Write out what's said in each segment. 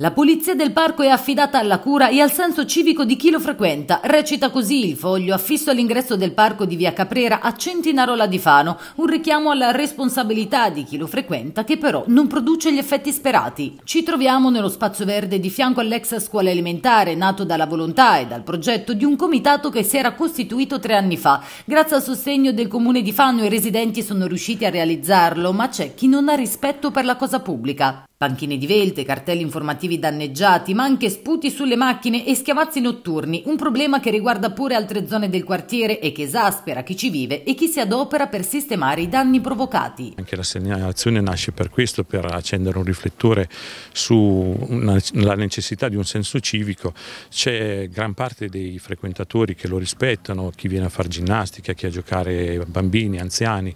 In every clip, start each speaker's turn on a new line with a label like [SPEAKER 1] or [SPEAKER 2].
[SPEAKER 1] La pulizia del parco è affidata alla cura e al senso civico di chi lo frequenta. Recita così il foglio affisso all'ingresso del parco di Via Caprera a Centinarola di Fano, un richiamo alla responsabilità di chi lo frequenta che però non produce gli effetti sperati. Ci troviamo nello spazio verde di fianco all'ex scuola elementare, nato dalla volontà e dal progetto di un comitato che si era costituito tre anni fa. Grazie al sostegno del comune di Fano i residenti sono riusciti a realizzarlo, ma c'è chi non ha rispetto per la cosa pubblica. Panchine di velte, cartelli informativi danneggiati, ma anche sputi sulle macchine e schiamazzi notturni, un problema che riguarda pure altre zone del quartiere e che esaspera chi ci vive e chi si adopera per sistemare i danni provocati.
[SPEAKER 2] Anche la segnalazione nasce per questo, per accendere un riflettore sulla necessità di un senso civico. C'è gran parte dei frequentatori che lo rispettano, chi viene a fare ginnastica, chi a giocare bambini, anziani,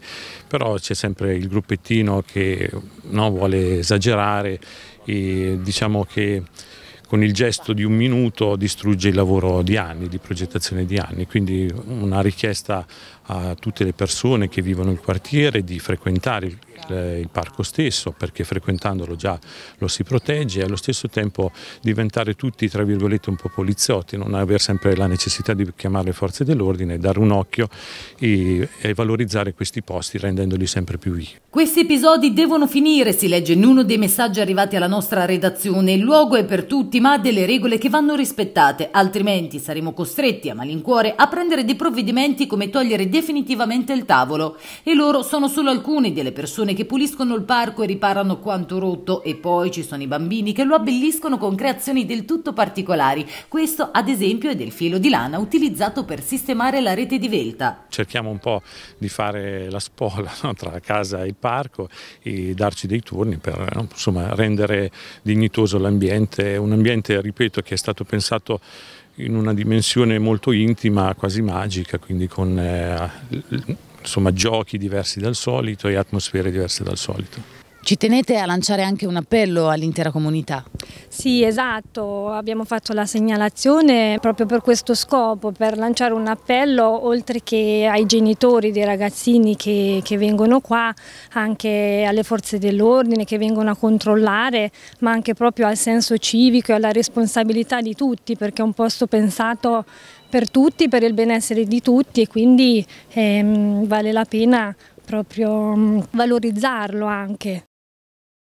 [SPEAKER 2] però c'è sempre il gruppettino che no, vuole esagerare fare e diciamo che con il gesto di un minuto distrugge il lavoro di anni, di progettazione di anni, quindi una richiesta a tutte le persone che vivono il quartiere di frequentare il, il parco stesso perché frequentandolo già lo si protegge e allo stesso tempo diventare tutti tra virgolette un po' poliziotti, non avere sempre la necessità di chiamare le forze dell'ordine, dare un occhio e, e valorizzare questi posti rendendoli sempre più vivi.
[SPEAKER 1] Questi episodi devono finire, si legge in uno dei messaggi arrivati alla nostra redazione. Il luogo è per tutti ma ha delle regole che vanno rispettate, altrimenti saremo costretti a malincuore a prendere dei provvedimenti come togliere definitivamente il tavolo. E loro sono solo alcune delle persone che puliscono il parco e riparano quanto rotto e poi ci sono i bambini che lo abbelliscono con creazioni del tutto particolari. Questo ad esempio è del filo di lana utilizzato per sistemare la rete di velta.
[SPEAKER 2] Cerchiamo un po' di fare la spola no, tra casa e parco e darci dei turni per no, insomma, rendere dignitoso l'ambiente, un ambiente, ripeto, che è stato pensato in una dimensione molto intima, quasi magica, quindi con eh, insomma, giochi diversi dal solito e atmosfere diverse dal solito.
[SPEAKER 1] Ci tenete a lanciare anche un appello all'intera comunità?
[SPEAKER 3] Sì, esatto, abbiamo fatto la segnalazione proprio per questo scopo, per lanciare un appello oltre che ai genitori dei ragazzini che, che vengono qua, anche alle forze dell'ordine che vengono a controllare, ma anche proprio al senso civico e alla responsabilità di tutti, perché è un posto pensato per tutti, per il benessere di tutti e quindi ehm, vale la pena proprio valorizzarlo anche.